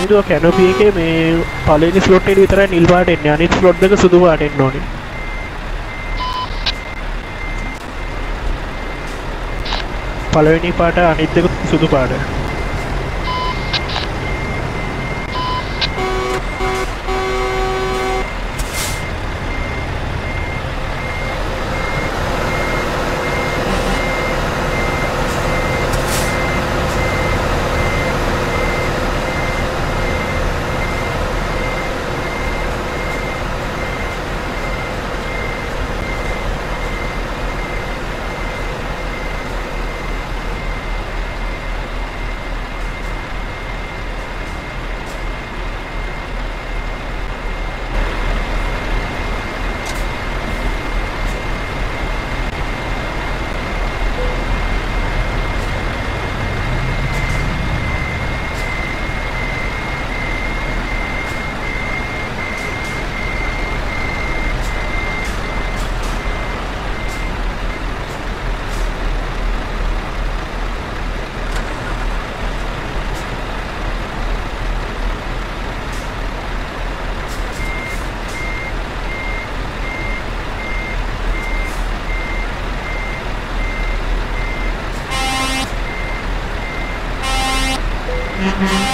ජනිදුව කැනපිය එක මේ පලනි ස්ලොට්ට විතර නිල්වාට එන්න. අනිත් ස්ලොට් එක සුදුවාට එන්න ඕනි. පළවෙනි පාට අනිත් දෙක සුදු පාට. Mm-hmm.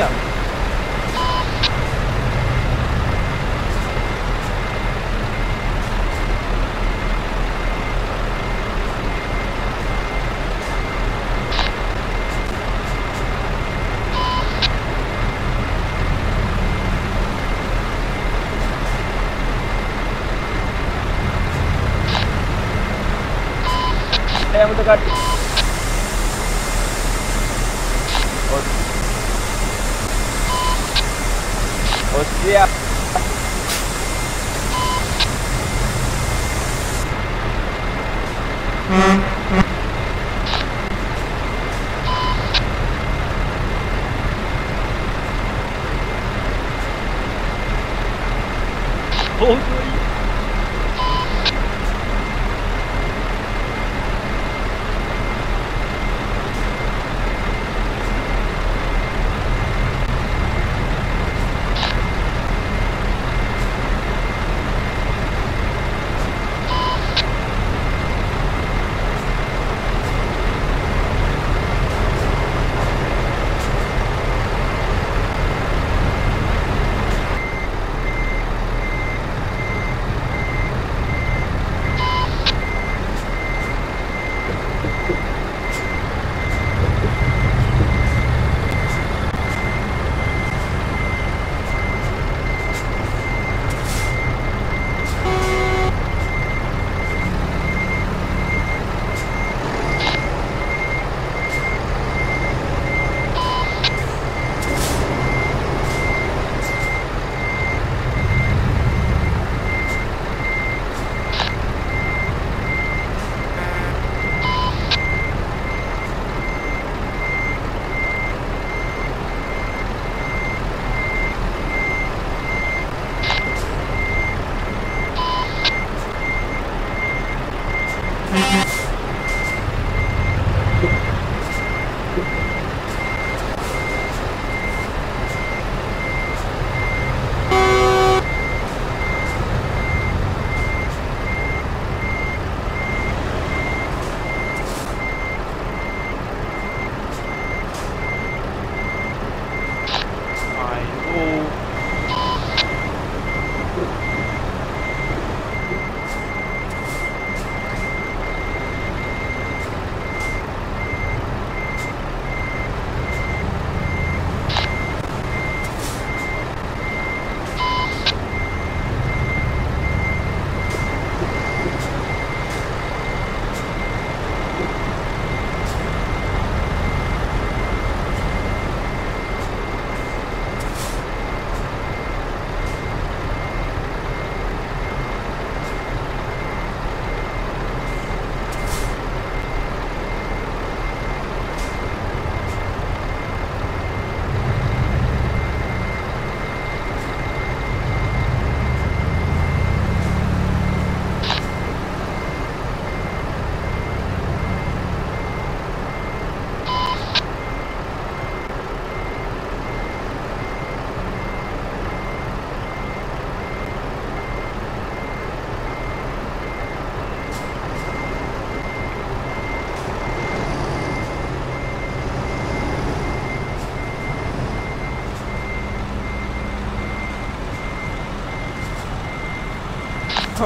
ребят.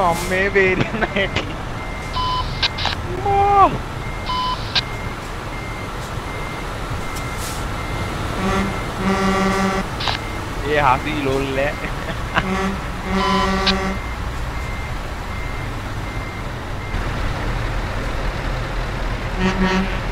അമ്മേ പേരുന്ന ഏ ഹാസി ലോളിലെ Mm-hmm.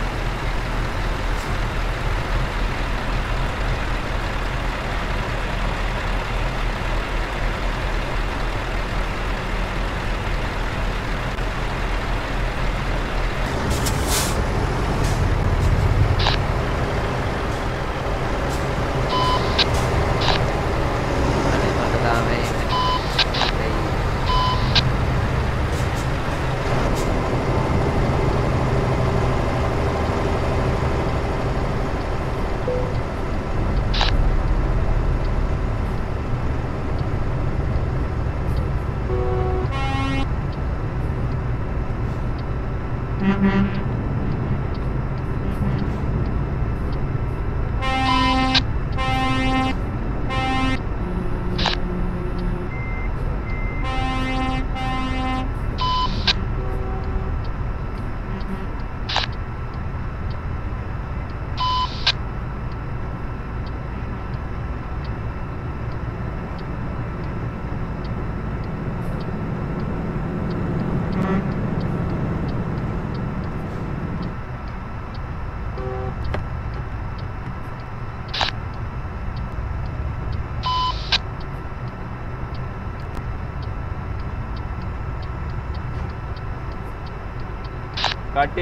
Thank you.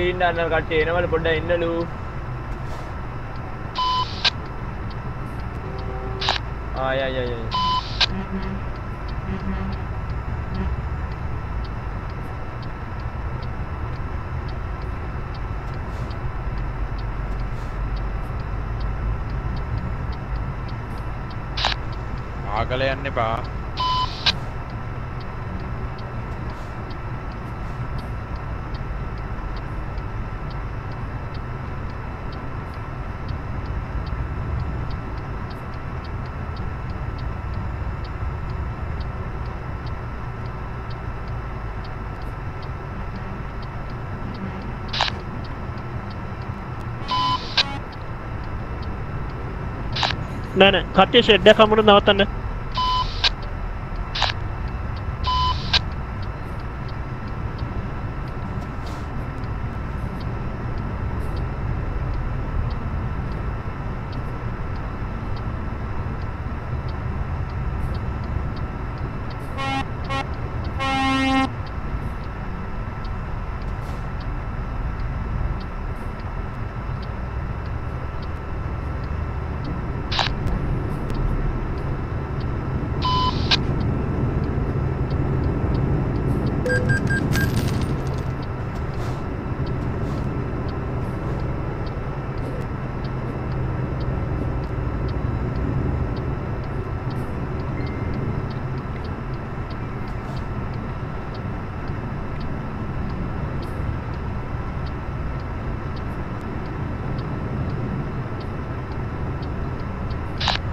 ඉන්න අන්න කට්ටිය එනවල පොඩ්ඩක් ඉන්නලු ආය ආය ආය ආය. ආගල යන්න එපා නෑ නෑ කට්ටිය ෂෙඩ් එක හමුන නවත්තන්න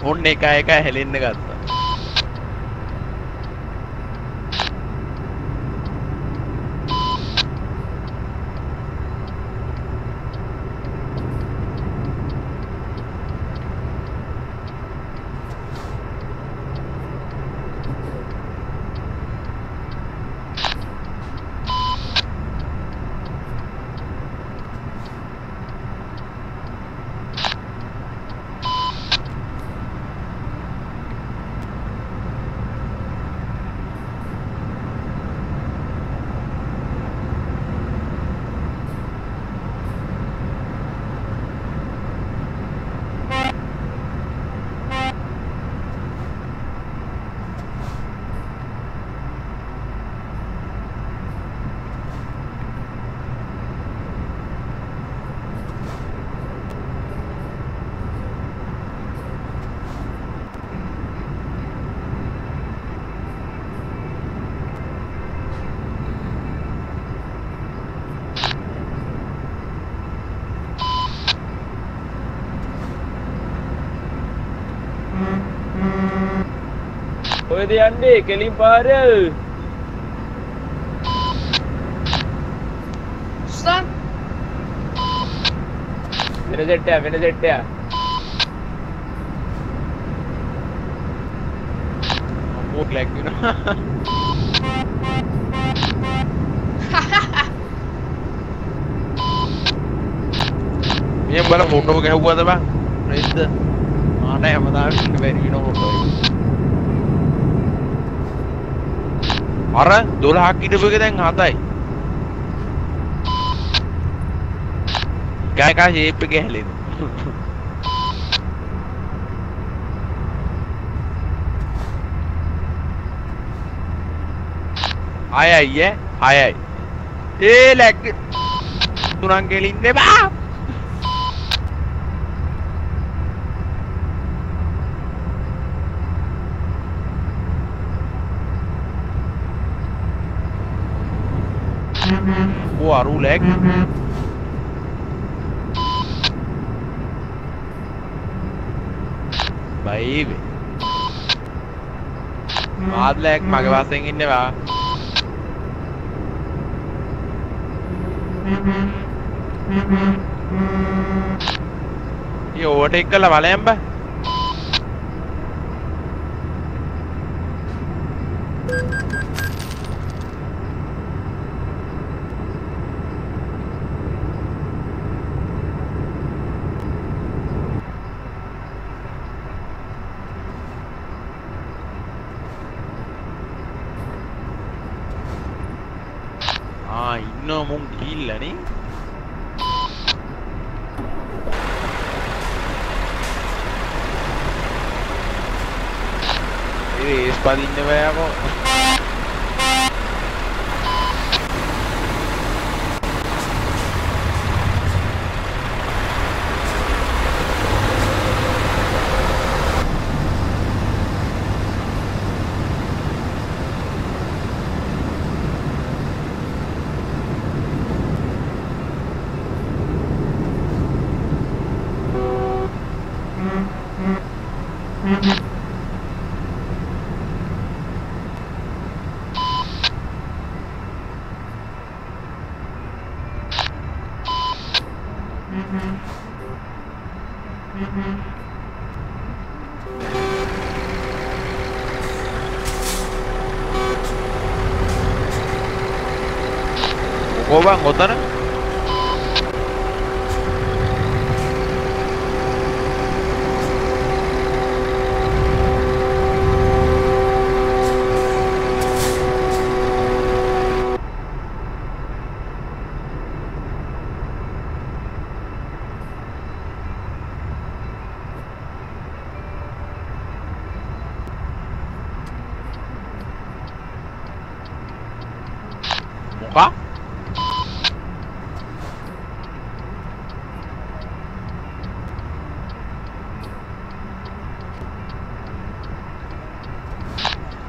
ඔන්න එක එක හෙලෙන්න Jadi ambil ke limpah dia. Ustaz. Bila setya, bila setya. Boat like you know. ये बड़ा फ़ोटो क्या हुआ था बा नहीं तो आना है मदार वेरी नो फ़ोटो අර 12ක් හිටපු එක දැන් 7යි එකා එකා ෂේප් එක හැලෙන හයයි ඈ හයයි. ඒ ලැග් තුනක් ගෙලින්න එපා. ඕ අරු ලැග් බයිබේ මාත් ලැග් මගේ වශයෙන් ඉන්නවා ඒ ඕවර්ටේක් කරලා බලයන් බෑ robotları?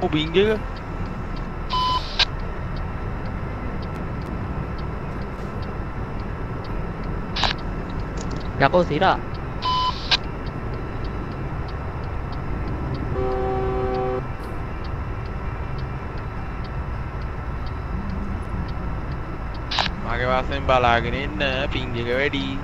Mobbing chứ 약 옷이라 Mà cái bà xem bà là cái nên ờ, ping thì cái đi.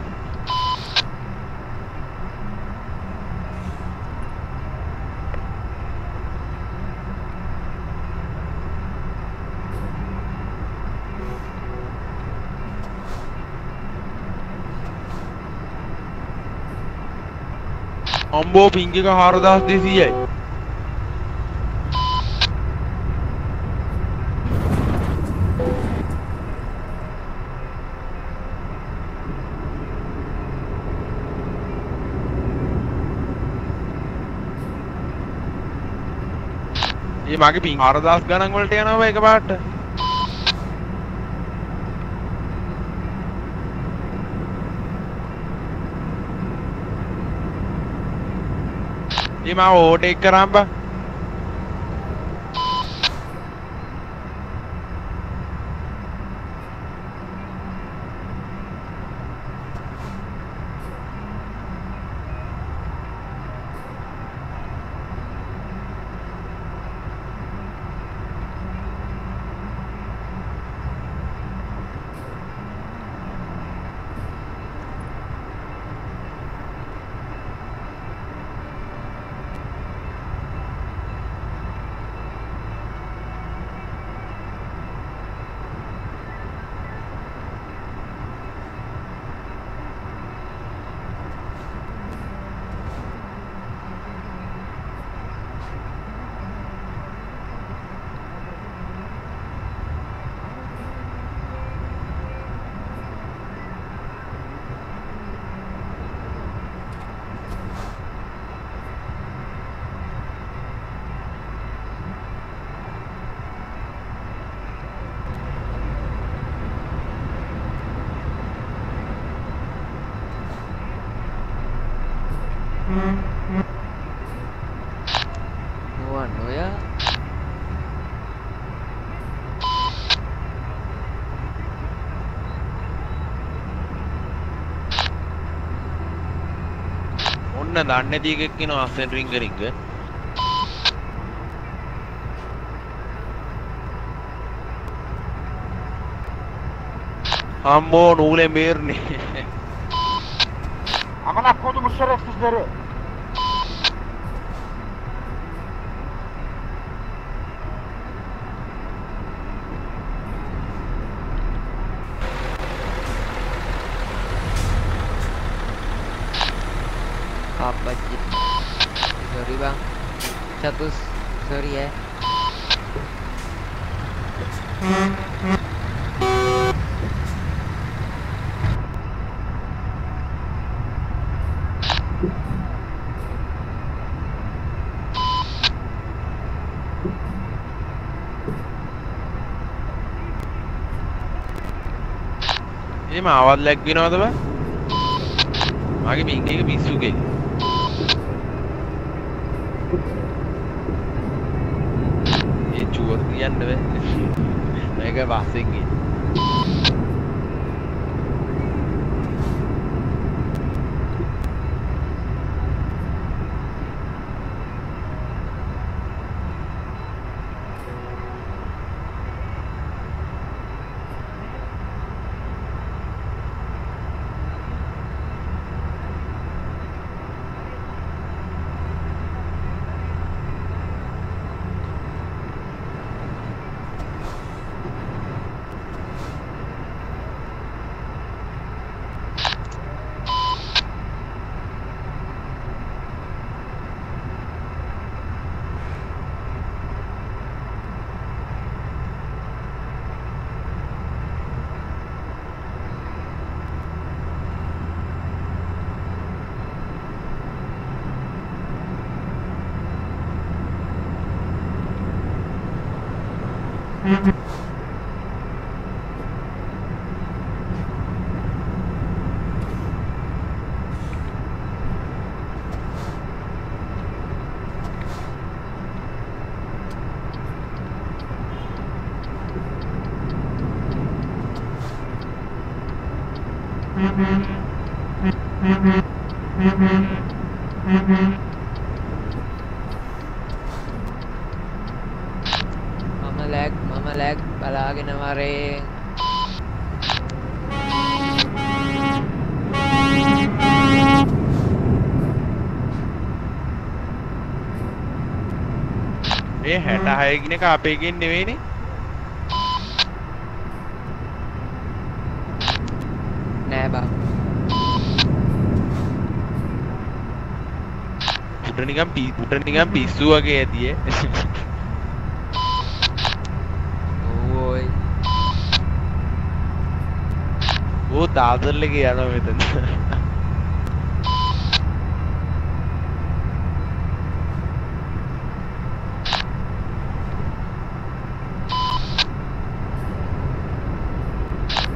අම්බෝ පිං එක 4200යි ඒ මගේ පින් 4000 ගණන් වලට යනවා එක පාට ඒ මාව ඕටේක් කරාම් no ya. ඔන්න දන්නේ ඉනවා අස්සෙන් රින්ග රින්ග අම්මෝ නූලෙන් බේරනේ Amına kodumu şerefsizleri. apa sorry bang satu sorry ya ये मावाद लग भी ना होता बा आगे बींगे के बीसू के ඒ චුවර් කියන්න බෑ. මේක බස්සෙන් ගියේ මම ලැග් මම ලැග් බලාගෙන වරේ ඒ හැට හයගෙන එක අපේගෙන් නෙවෙයිනේ. නෑ බං. උට නිකම් පි උට නිකම් පිස්සු වගේ ඇතියේ ඕයි ඕ තාදරලක යනවා මෙතන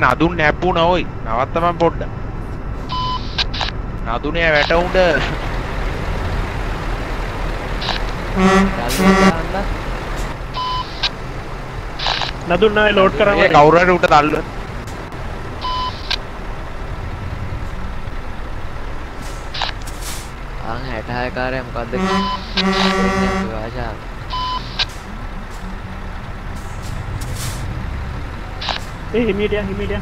නදුන් නැප්පු නවයි නවත්තමන් පොඩ්ඩ. නදුනය වැටවුන්ට දල්ලා නදුන්නායි ලෝඩ් කරම කවුරට උට තල්ල අං හැටහය කාරය මොකක්ද වාශා ඒ හිමිටිය හිමිටිය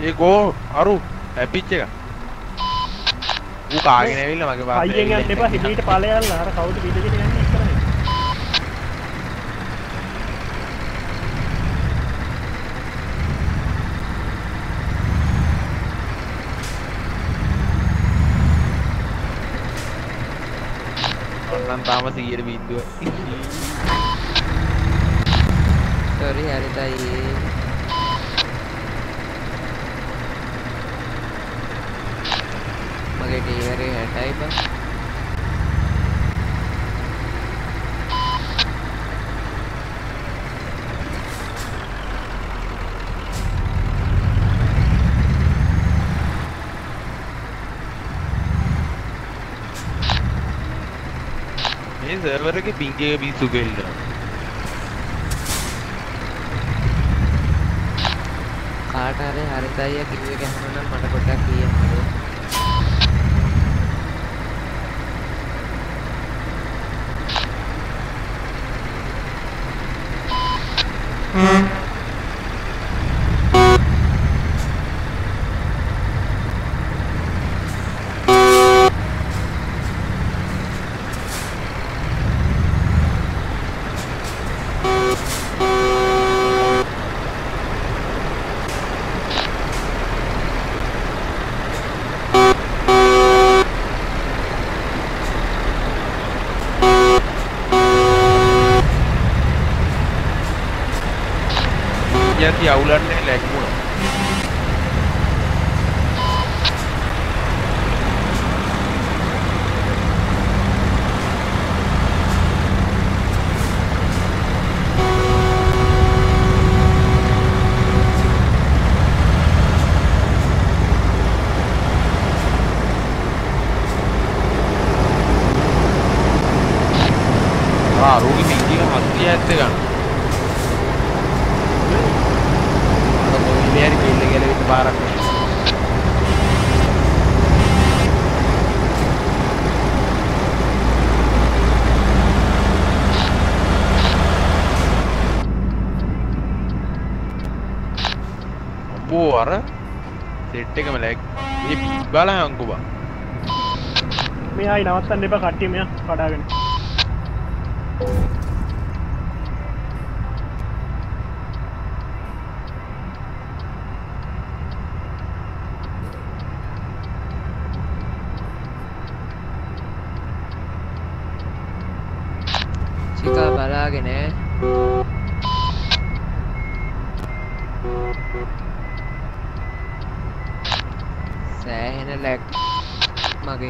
ඒ ගෝ අරු හැපිච්ච එක ඌ කාගෙන ඇවිල්ලා මගේ පාත් අයියෙන් යන්න එපා හිමීට පලයල්ල අර කවුද විදගෙන යන්න තාම 100 බින්දුව සොරි හරිතයි මගේ ටීවරේ හැටයි බං මේ සර්වර් එකේ ping එක පිස්සු කෙල්ලනවා කාට හරි හරිතයි කිව්ව එක අහනනම් මට පොඩ්ඩක් කියන්න යති ya ulan 나왔었는데 가ட்டி면 바닥은 제가 말하기네 Sẽ hẹn lại mặc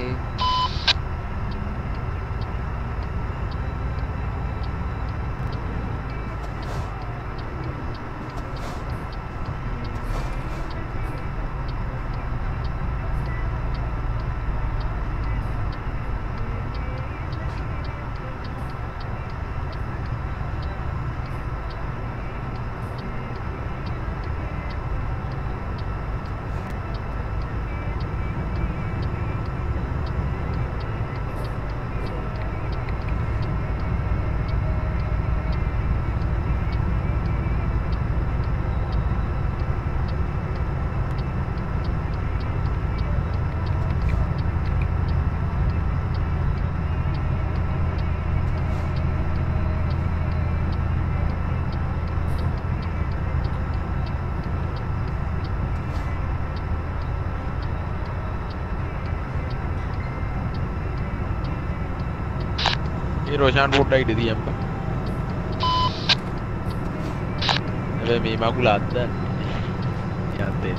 ඉඩ තියම්ප හැබැයි මේ මකුල අත්ද යත්තේ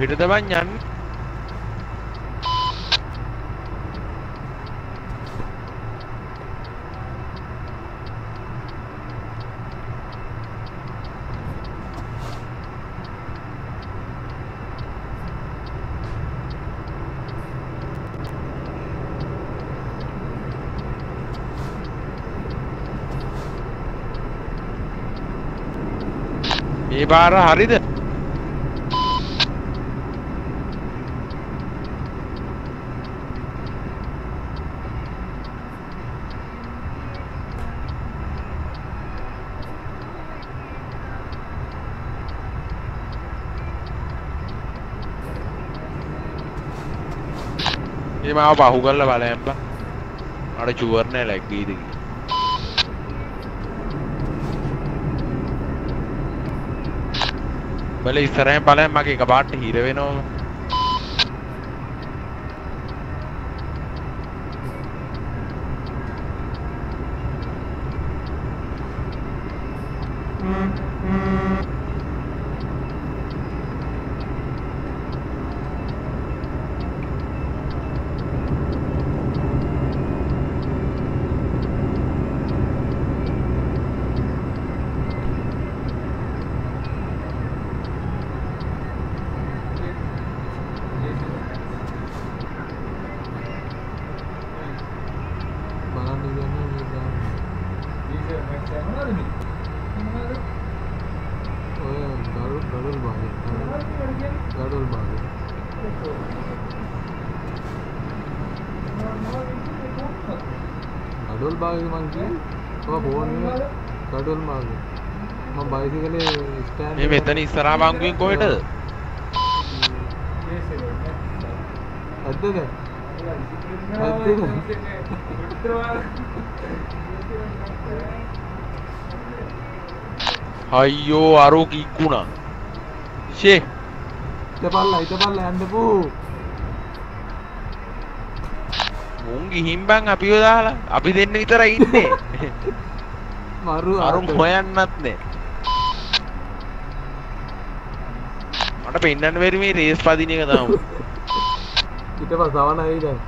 කොහෙටද බං යන්නේ මේ පාර හරිද ये मैं आप आहुगल ले वाले हैं बा अरे चुवर ने लाइक गई थी। बले इस तरह पाले मार के कबाट हीरे ना ගඩොල් භාගය මං ෆෝන් එක ගඩොල් භාගය. මම බයිසිකලේ ස්ටෑන්ඩ් මේ මෙතන ඉස්සරහා බංගුවෙන් කොහෙටද ඇද්දද? ඇද්දද? අයියෝ අරෝ කික්කුණා ෂේ ඉතපල්ලා ඉතපල්ලා යන්නපෝ. මුන් ගිහින් බං අපිව දාලා අපි දෙන්න විතරයි ඉන්නේ. මරු අරුන් හොයන්නත් නෑ. මට පෙන්වන්න බැරි මේ රේස් පදින එක තාම. ඊට පස්සේ සවනයි දැන්.